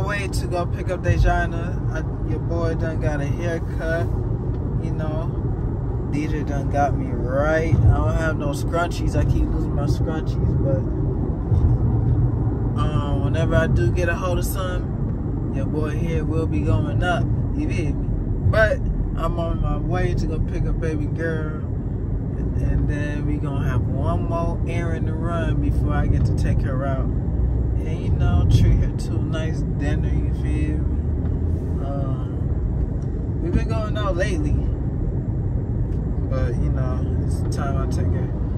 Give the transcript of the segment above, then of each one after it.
way to go pick up Dejana. I, your boy done got a haircut. You know, DJ done got me right. I don't have no scrunchies. I keep losing my scrunchies, but um, whenever I do get a hold of some, your boy here will be going up. You feel me? But I'm on my way to go pick up baby girl. And then we gonna have one more errand to run before I get to take her out. And you know, treat her to a nice dinner, you feel me? Um, we've been going out lately. But you know, it's time I take her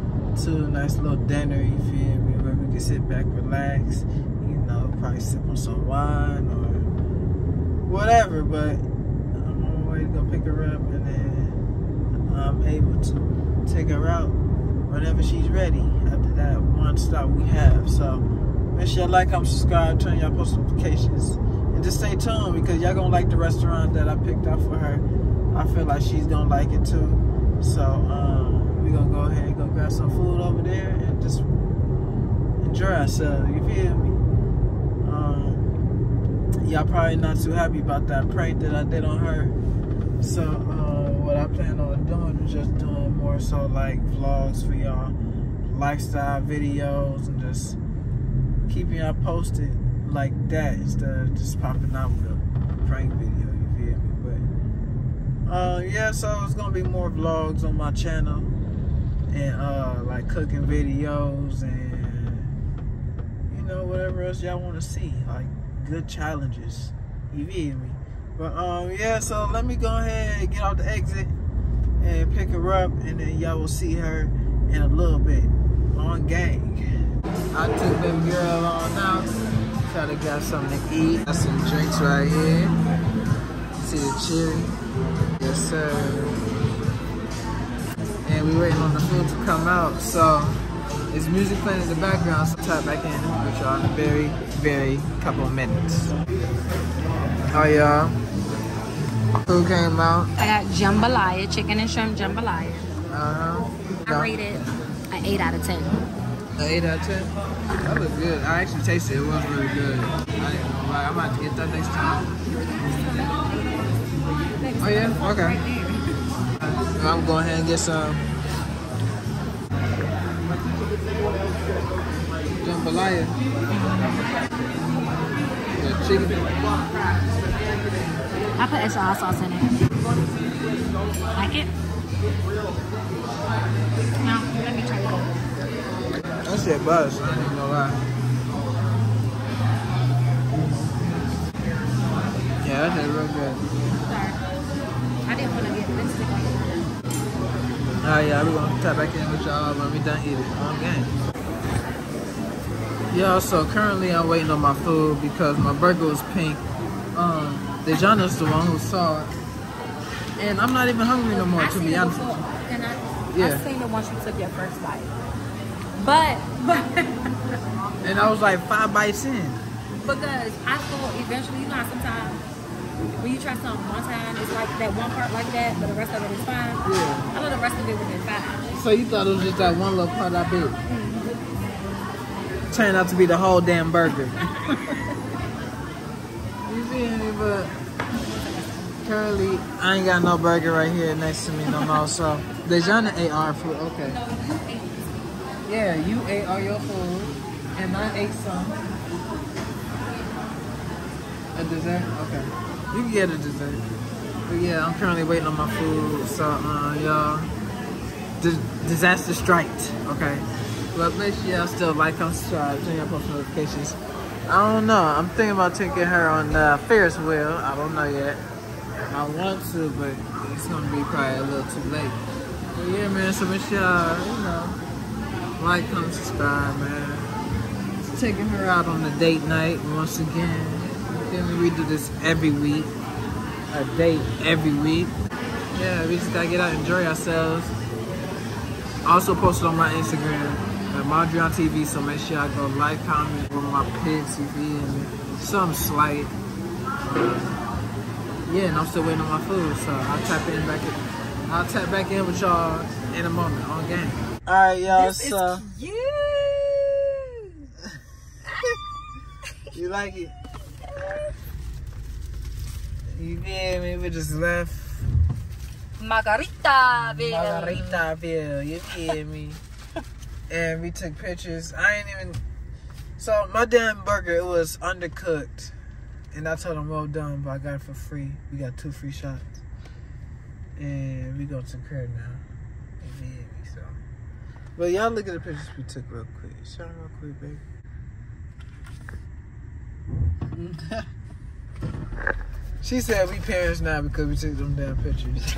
to a nice little dinner, you feel me? Where we can sit back, relax, you know, probably sip on some wine or whatever, but I'm on my way to go pick her up and then I'm able to take her out whenever she's ready after that one stop we have. So make sure y'all like, comment, subscribe, turn y'all post notifications, and just stay tuned because y'all gonna like the restaurant that I picked out for her. I feel like she's gonna like it too. So um, we're gonna go ahead and go grab some food over there and just enjoy ourselves. You feel me? Um, y'all probably not too happy about that prank that I did on her. So uh, what I plan on doing is just doing more so like vlogs for y'all, lifestyle videos, and just keeping y'all posted like that instead of just popping out with a prank video. You feel me? But uh, yeah, so it's gonna be more vlogs on my channel and uh, like cooking videos and you know whatever else y'all want to see, like good challenges. You feel me? But um, yeah, so let me go ahead and get off the exit and pick her up, and then y'all will see her in a little bit on gang. I took baby girl. Try to get something to eat. Got some drinks right here. See the cherry. Yes, sir. And we waiting on the food to come out. So it's music playing in the background. So tap back in with y'all in a very, very couple of minutes. Oh y'all. Food came out. I got jambalaya, chicken and shrimp jambalaya. Uh-huh. I rated an 8 out of 10. An 8 out of 10? That was good. I actually tasted it. It was really good. I, I'm about to get that next time. Oh, yeah? Okay. I'm going ahead and get some jambalaya. The chicken. I put extra sauce in it. Like it? No, let me try it. That shit buzz. I ain't gonna lie. Yeah, that shit real good. Sorry. I didn't want to get on it. Alright, yeah, we're gonna tap back in with y'all when we done eating. Okay. Yeah, so currently I'm waiting on my food because my burger was pink. Um, Dejana's the one who saw it. And I'm not even hungry no more, I to be honest before, and I, Yeah. I seen it once you took your first bite. But, but And I was like five bites in. because I thought eventually, you know sometimes when you try something one time, it's like that one part like that, but the rest of it is fine. Yeah. I thought the rest of it was in fine. So you thought it was just that one little part I bit. Hmm. Turned out to be the whole damn burger. you see me? But currently, I ain't got no burger right here next to me no more. So Dejana ate our food. Okay. No. Yeah, you ate all your food, and I ate some. A dessert? Okay. You can get a dessert. But yeah, I'm currently waiting on my food. So, uh, y'all, dis- disaster striked. Okay. But make sure y'all still like, comment, subscribe, turn your post notifications. I don't know. I'm thinking about taking her on the Ferris wheel. I don't know yet. I want to, but it's gonna be probably a little too late. But yeah, man. So make sure y'all, you know, like, comment, subscribe, man. Taking her out on a date night once again. We do this every week. A date every week. Yeah, we just gotta get out and enjoy ourselves. Also posted on my Instagram at Mondrian TV, so make sure y'all go like, comment on my pics, you feel me? Something slight. Uh, yeah, and I'm still waiting on my food, so I'll tap in back in. I'll tap back in with y'all in a moment on game. Alright, y'all, This so is uh, cute. you like it? You feel me? We just left Margarita. Margaritaville. You feel me? and we took pictures. I ain't even. So my damn burger, it was undercooked, and I told him well done, but I got it for free. We got two free shots, and we go to crib now. You feel me? So, but y'all look at the pictures we took real quick. Show them real quick, baby. she said we parents now because we took them damn pictures.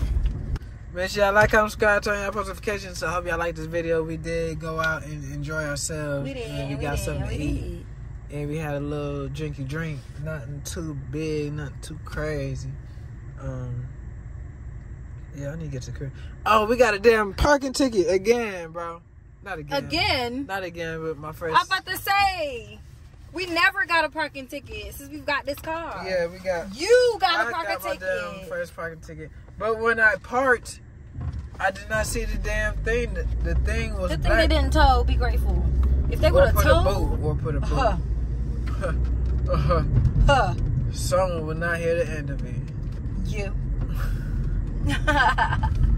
Make sure y'all like, comment, subscribe, turn on your post notifications. So I hope y'all like this video. We did go out and enjoy ourselves. We did. And we, we got did, something we to eat. did. And we had a little drinky drink. Nothing too big, nothing too crazy. Um Yeah, I need to get to the crib. Oh, we got a damn parking ticket again, bro. Not again. Again, Not again, but my first I'm about to say, we never got a parking ticket since we've got this car. Yeah, we got You got a I parking got my ticket. damn first parking ticket. But when I parked, I did not see the damn thing. The, the thing was The thing black. they didn't tow, be grateful. If they would or have put a towed, boot. Or put a boot. huh, uh-huh. huh, uh-huh. uh-huh. Someone would not hear the end of it. you.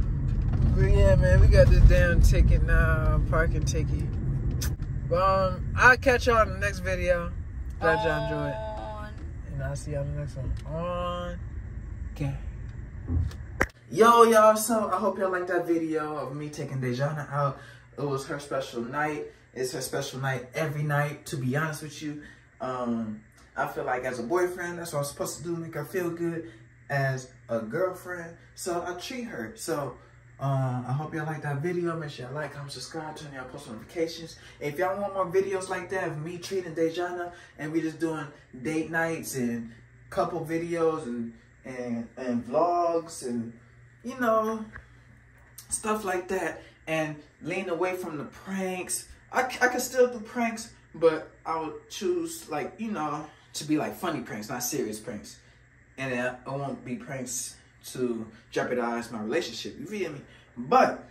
But yeah, man, we got this damn ticket now, parking ticket. But um, I'll catch y'all in the next video. Glad y'all enjoyed. And I'll see y'all in the next one. On game. Yo, y'all, so I hope y'all like that video of me taking Dejana out. It was her special night. It's her special night every night, to be honest with you. Um, I feel like as a boyfriend, that's what I'm supposed to do, make her feel good. As a girlfriend, so I treat her. So uh, I hope y'all like that video. Make sure y'all like, comment, subscribe, turn y'all post notifications. If y'all want more videos like that of me treating Dejana and we just doing date nights and couple videos and and and vlogs and you know stuff like that and lean away from the pranks. I I can still do pranks, but I would choose like you know to be like funny pranks, not serious pranks, and it, it won't be pranks to jeopardize my relationship. You feel me? But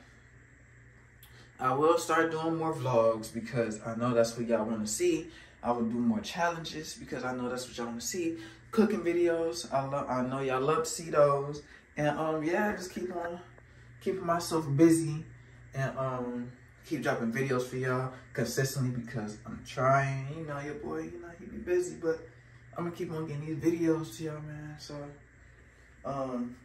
I will start doing more vlogs because I know that's what y'all want to see. I will do more challenges because I know that's what y'all want to see. Cooking videos, I love. I know y'all love to see those. And um, yeah, just keep on keeping myself busy and um keep dropping videos for y'all consistently because I'm trying. You know, your boy, you know, he be busy, but I'm gonna keep on getting these videos to y'all, man. So um,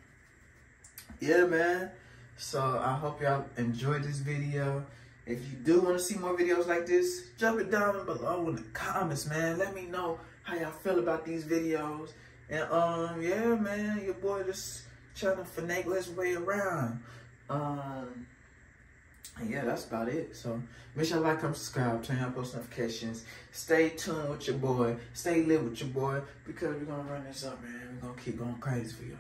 yeah, man. So I hope y'all enjoyed this video. If you do want to see more videos like this, drop it down below in the comments, man. Let me know how y'all feel about these videos. And um, yeah, man, your boy just trying to finagle his way around. Um, yeah, that's about it. So make sure like, comment, subscribe, turn on post notifications. Stay tuned with your boy. Stay lit with your boy because we're gonna run this up, man. We're gonna keep going crazy for y'all.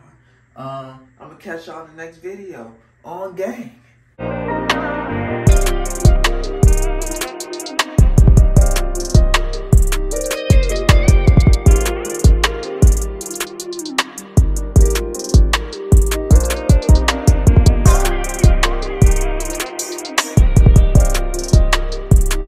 Um, I'm gonna catch y'all in the next video on gang.